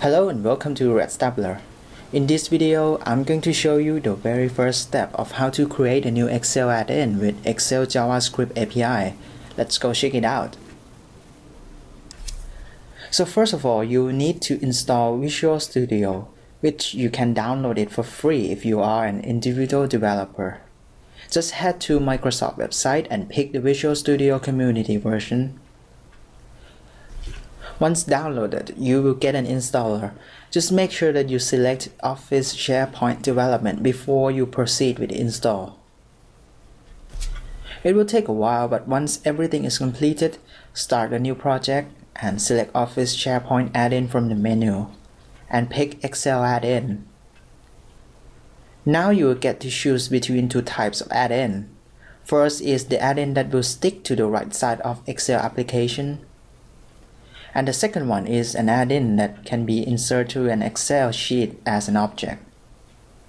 Hello and welcome to Red Stapler. In this video, I'm going to show you the very first step of how to create a new Excel add-in with Excel JavaScript API. Let's go check it out. So first of all, you need to install Visual Studio, which you can download it for free if you are an individual developer. Just head to Microsoft website and pick the Visual Studio Community version once downloaded, you will get an installer. Just make sure that you select Office SharePoint Development before you proceed with install. It will take a while, but once everything is completed, start a new project and select Office SharePoint add-in from the menu and pick Excel add-in. Now you will get to choose between two types of add-in. First is the add-in that will stick to the right side of Excel application and the second one is an add-in that can be inserted to an Excel sheet as an object.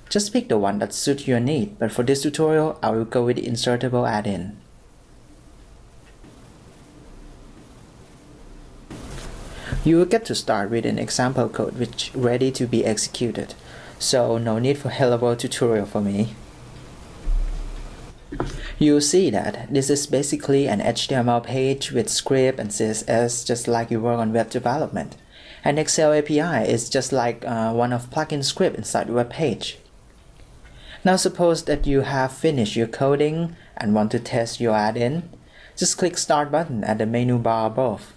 Just pick the one that suits your need, but for this tutorial, I will go with the insertable add-in. You will get to start with an example code which ready to be executed, so no need for Hello World tutorial for me. You'll see that this is basically an HTML page with script and CSS just like you work on web development. An Excel API is just like uh, one of plugin script inside the web page. Now suppose that you have finished your coding and want to test your add-in. Just click start button at the menu bar above.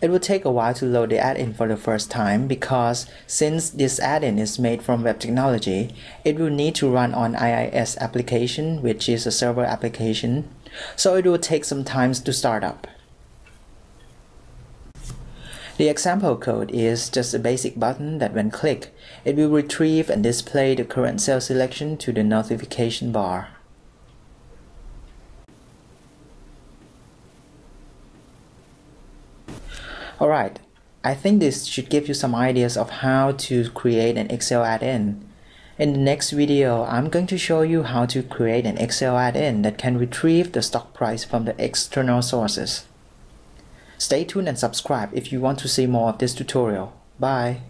It will take a while to load the add-in for the first time because since this add-in is made from web technology, it will need to run on IIS application, which is a server application, so it will take some time to start up. The example code is just a basic button that when clicked, it will retrieve and display the current cell selection to the notification bar. Alright, I think this should give you some ideas of how to create an Excel add-in. In the next video, I'm going to show you how to create an Excel add-in that can retrieve the stock price from the external sources. Stay tuned and subscribe if you want to see more of this tutorial. Bye!